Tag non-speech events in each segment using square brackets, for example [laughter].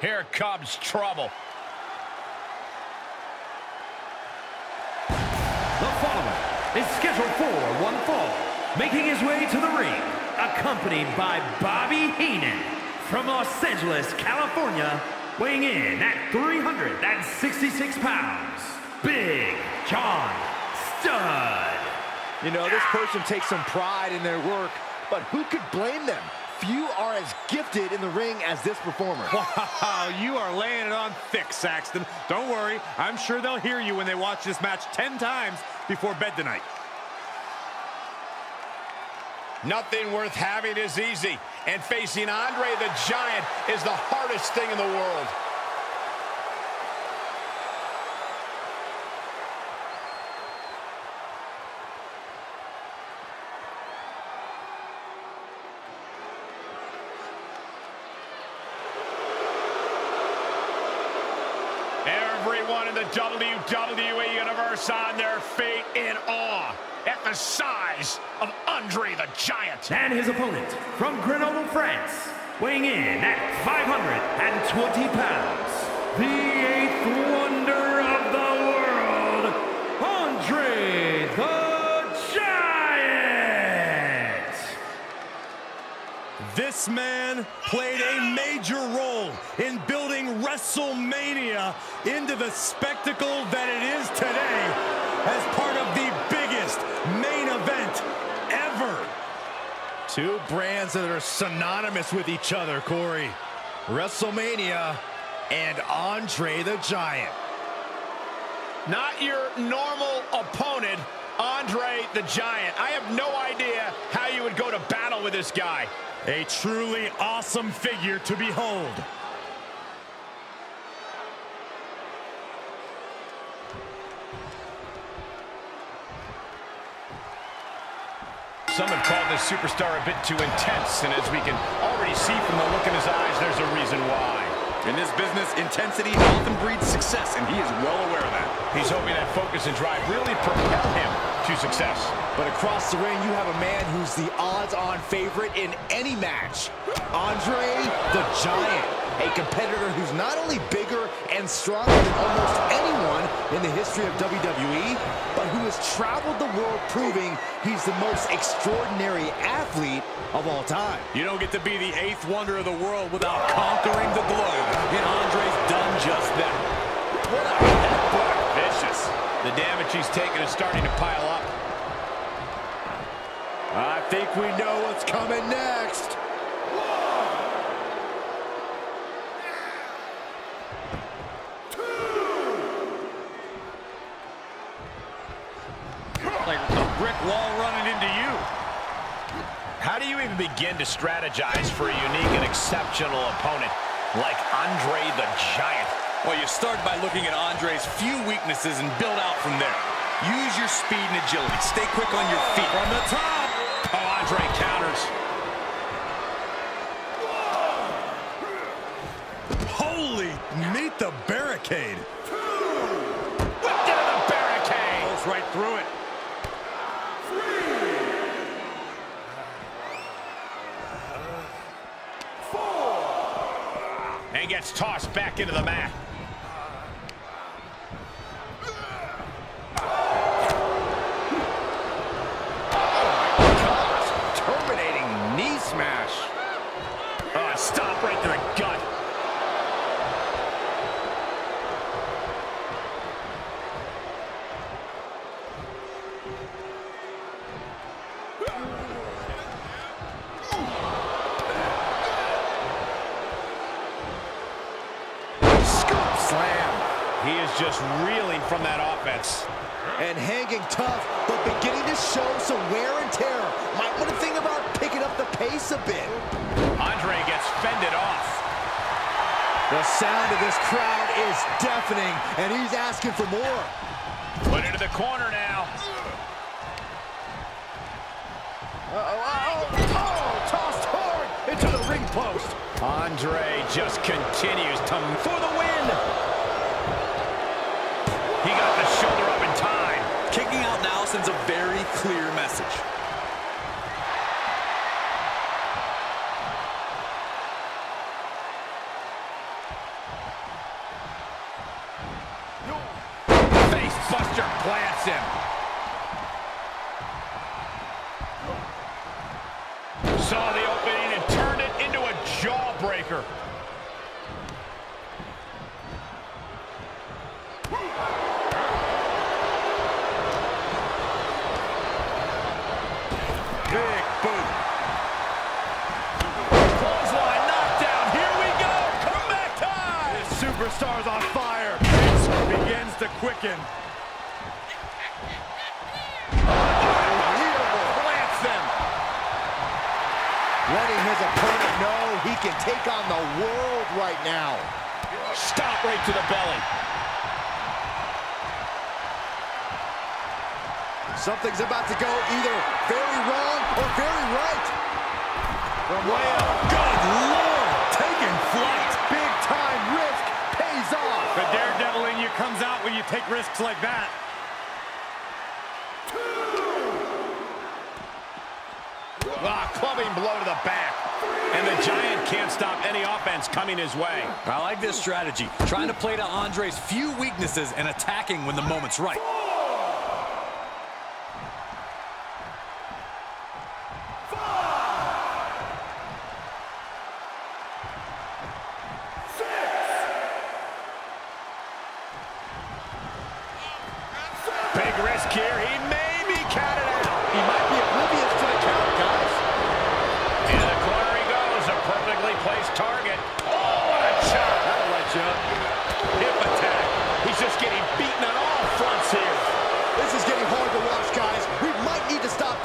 Here comes trouble. The following is scheduled for one fall, making his way to the ring, accompanied by Bobby Heenan from Los Angeles, California, weighing in at 366 pounds, Big John Studd. You know, this person takes some pride in their work, but who could blame them? Few are as gifted in the ring as this performer. [laughs] Wow, you are laying it on thick, Saxton. Don't worry, I'm sure they'll hear you when they watch this match 10 times before bed tonight. Nothing worth having is easy, and facing Andre the Giant is the hardest thing in the world. Everyone in the WWE Universe on their feet in awe at the size of Andre the Giant. And his opponent from Grenoble, France, weighing in at 520 pounds, the eighth wonder of the world, Andre the Giant! This man played a major role in building WrestleMania into the spectacle that it is today as part of the biggest main event ever. Two brands that are synonymous with each other, Corey. WrestleMania and Andre the Giant. Not your normal opponent, Andre the Giant. I have no idea how you would go to battle with this guy. A truly awesome figure to behold. Some have called this superstar a bit too intense, and as we can already see from the look in his eyes, there's a reason why. In this business, intensity often breeds success, and he is well aware of that. He's hoping that focus and drive really propel him to success. But across the ring, you have a man who's the odds-on favorite in any match. Andre the Giant, a competitor who's not only bigger and stronger than almost anyone in the history of WWE, but who has traveled the world proving he's the most extraordinary athlete of all time. You don't get to be the eighth wonder of the world without conquering the globe, and Andre's done just that. The damage he's taken is starting to pile up. I think we know what's coming next. Brick wall running into you. How do you even begin to strategize for a unique and exceptional opponent like Andre the Giant? Well, you start by looking at Andre's few weaknesses and build out from there. Use your speed and agility. Stay quick on your feet. From the top. Slam. He is just reeling from that offense. And hanging tough, but beginning to show some wear and tear. Might want to think about picking up the pace a bit. Andre gets fended off. The sound of this crowd is deafening, and he's asking for more. Put into the corner now. Uh-oh, uh-oh, oh, tossed hard into the ring post. Andre just continues to for the win. He got the shoulder up in time. Kicking out now sends a very clear message. Facebuster plants him. Saw the jawbreaker. Big boot. Clothesline knockdown. Here we go. Comeback time. This superstar's on fire. Pace begins to quicken. He can take on the world right now. Stop right to the belly. Something's about to go either very wrong or very right. From way up. Good Lord! Taking flight. Big time risk pays off. The daredevil in you comes out when you take risks like that. Ah, clubbing blow to the back. And the Giant can't stop any offense coming his way. I like this strategy. Trying to play to Andre's few weaknesses and attacking when the moment's right.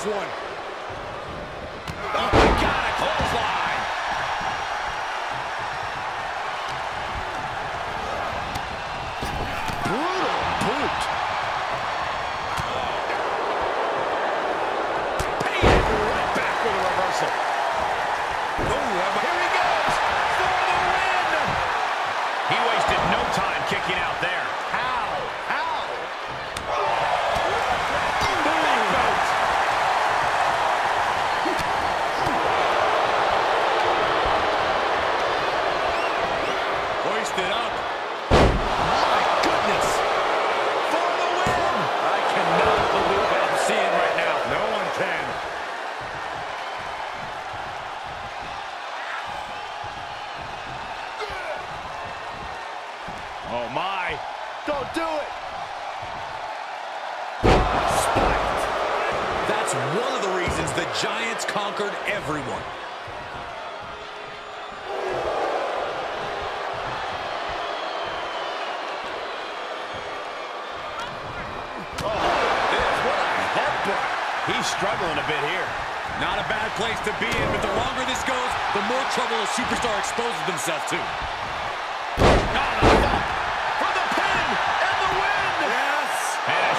To one. Oh, my God, a clothesline. Brutal boot. Paid right back with a reversal. Oh, here he goes for the win. He wasted no time kicking out there. Oh, my. Don't do it. Spiked. That's one of the reasons the Giants conquered everyone. He's struggling a bit here. Not a bad place to be in, but the longer this goes, the more trouble a superstar exposes themselves to. For the pin and the win. Yes! And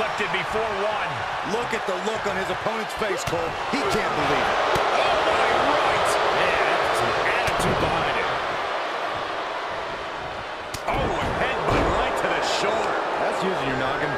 a shoulder before one. Look at the look on his opponent's face, Cole. He can't believe it. Oh, my right. Yeah, that's some attitude behind it. Oh, a headbutt right to the shoulder. That's using your noggin.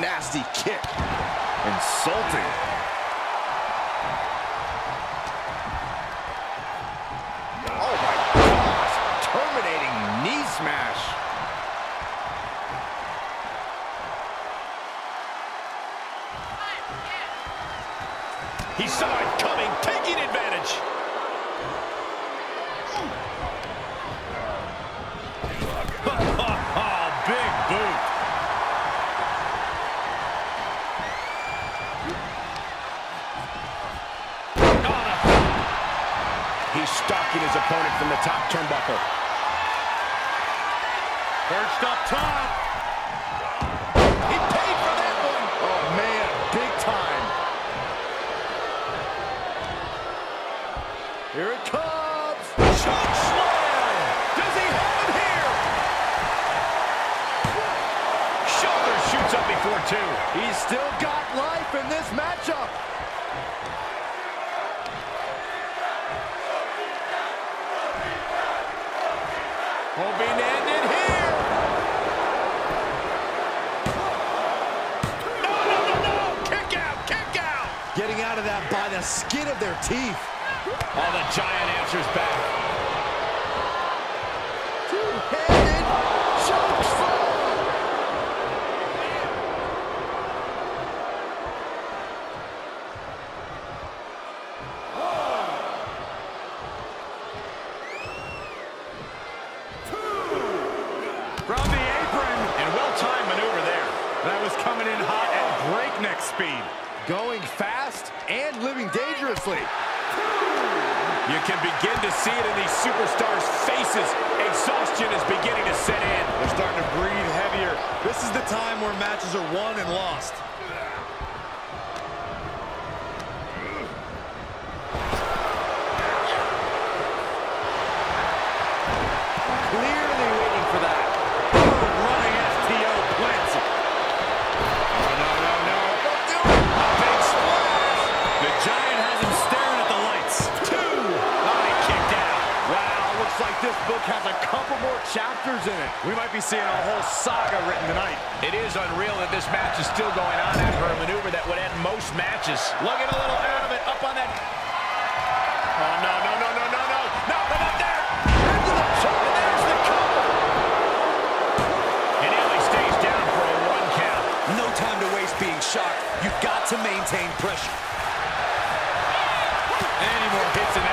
Nasty kick. Insulting. Oh my gosh. Terminating knee smash. He saw it turnbuckle. Perched up top. He paid for that one. Oh man, big time. Here it comes. Choke slam. Does he have him here? Shoulder shoots up before two. He's still got life in this matchup. Getting out of that by the skin of their teeth. Oh, the Giant answers back. Two-handed. From the apron. And well-timed maneuver there. That was coming in hot at breakneck speed. Going fast and living dangerously. You can begin to see it in these superstars' faces. Exhaustion is beginning to set in. They're starting to breathe heavier. This is the time where matches are won and lost. This match is still going on after a maneuver that would end most matches. Looking a little out of it, up on that. Oh, no, no, no, no, no, no. No, but not there. Into the choke, and there's the cover. And only stays down for a one count. No time to waste being shocked. You've got to maintain pressure. Any more hits in that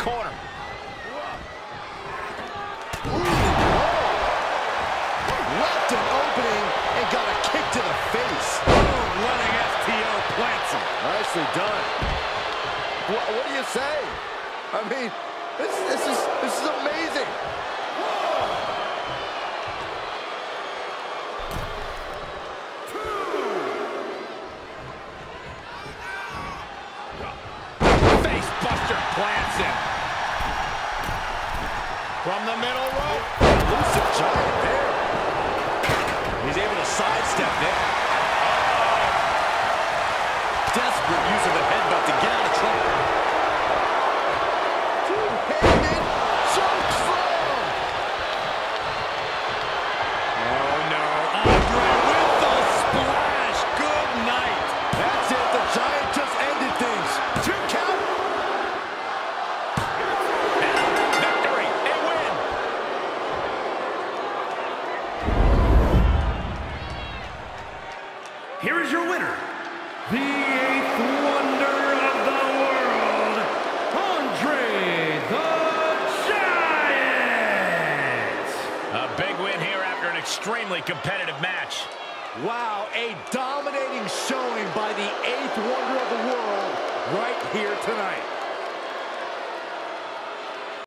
corner. Left an opening and got a kick to the face. Boom, running STO plants him. Nicely done. What, what do you say? I mean, this, this is this is amazing. Desperate use of the headbutt to get out of trouble. Two-handed choke. Oh no, Andre with the splash. Good night. That's it. The giant just ended things. Two count. And Victory. A win. Here is your winner, the eighth wonder of the world, Andre the Giant! A big win here after an extremely competitive match. Wow, a dominating showing by the eighth wonder of the world right here tonight.